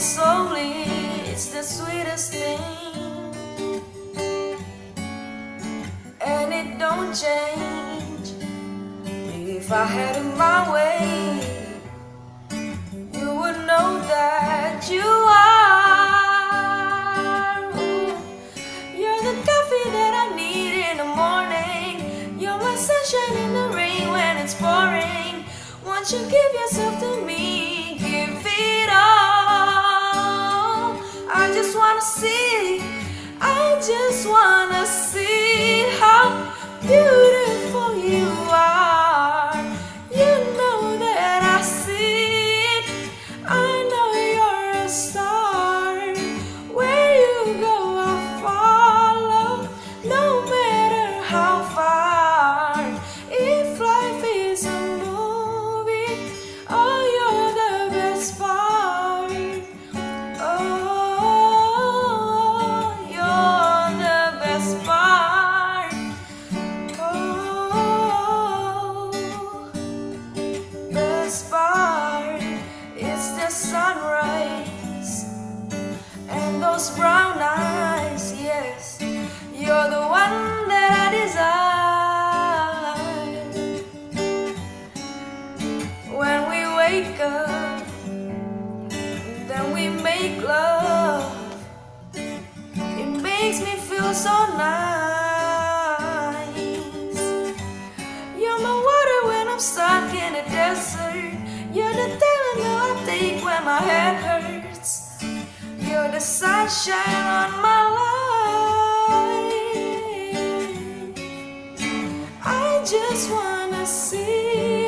slowly, it's the sweetest thing. And it don't change. If I had it my way, you would know that you are. You're the coffee that I need in the morning. You're my sunshine in the rain when it's pouring. Won't you give yourself to me? Just wanna see. I just wanna see how beautiful sunrise and those brown eyes. Yes, you're the one that I desire. When we wake up, then we make love. It makes me feel so nice. You're my water when I'm stuck in a desert. You're the head hurts. You're the sunshine on my life. I just wanna see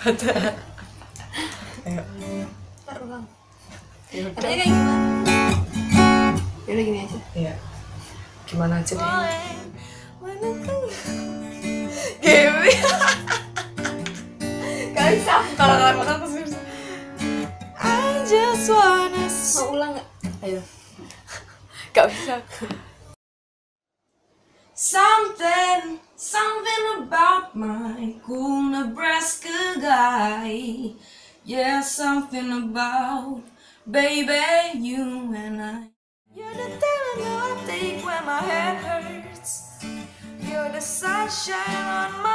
Ayo. Adanya kayak gimana? Yaudah gini aja. Iya. Gimana aja deh. Mana tuh? Gaby. Kalau kalian makan bisa. I just wanna. Mau ulang nggak? Ayo. Gak bisa. Something, something about my cool Nebraska guy. Yeah, something about baby, you and I. You're the take when my head hurts. You're the sunshine on my